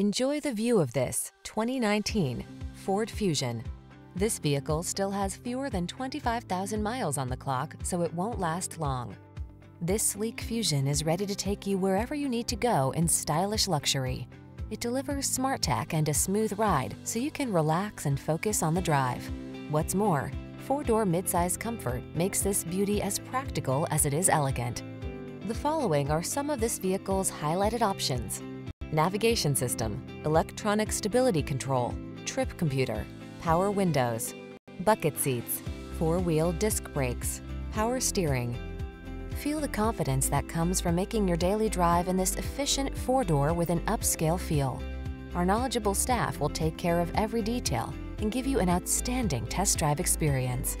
Enjoy the view of this 2019 Ford Fusion. This vehicle still has fewer than 25,000 miles on the clock, so it won't last long. This sleek Fusion is ready to take you wherever you need to go in stylish luxury. It delivers smart tech and a smooth ride so you can relax and focus on the drive. What's more, four-door midsize comfort makes this beauty as practical as it is elegant. The following are some of this vehicle's highlighted options. Navigation system, electronic stability control, trip computer, power windows, bucket seats, four-wheel disc brakes, power steering. Feel the confidence that comes from making your daily drive in this efficient four-door with an upscale feel. Our knowledgeable staff will take care of every detail and give you an outstanding test drive experience.